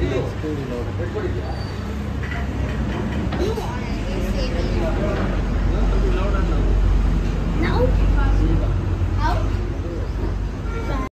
ಇದು